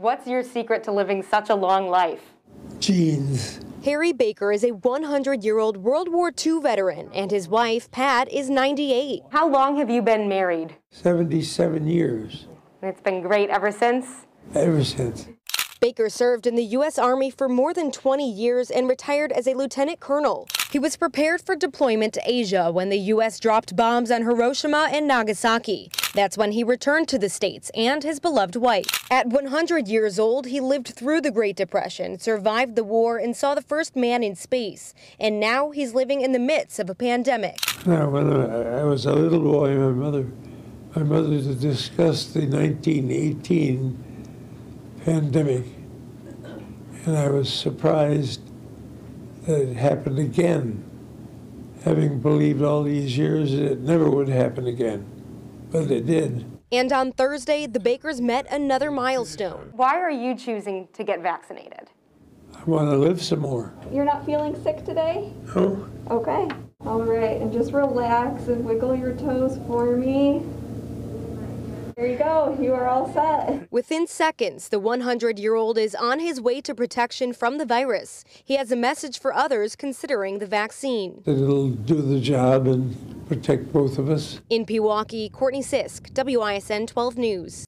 What's your secret to living such a long life? Genes. Harry Baker is a 100 year old World War II veteran, and his wife, Pat, is 98. How long have you been married? 77 years. And it's been great ever since? Ever since. Baker served in the U.S. Army for more than 20 years and retired as a lieutenant colonel. He was prepared for deployment to Asia when the U.S. dropped bombs on Hiroshima and Nagasaki. That's when he returned to the States and his beloved wife. At 100 years old, he lived through the Great Depression, survived the war, and saw the first man in space. And now he's living in the midst of a pandemic. Now, when I was a little boy, my mother, my mother discussed the 1918 pandemic, and I was surprised that it happened again, having believed all these years that it never would happen again, but it did. And on Thursday, the Bakers met another milestone. Why are you choosing to get vaccinated? I want to live some more. You're not feeling sick today? No? Okay. All right, and just relax and wiggle your toes for me. There you go. You are all set. Within seconds, the 100 year old is on his way to protection from the virus. He has a message for others considering the vaccine. It'll do the job and protect both of us. In Pewaukee, Courtney Sisk, WISN 12 News.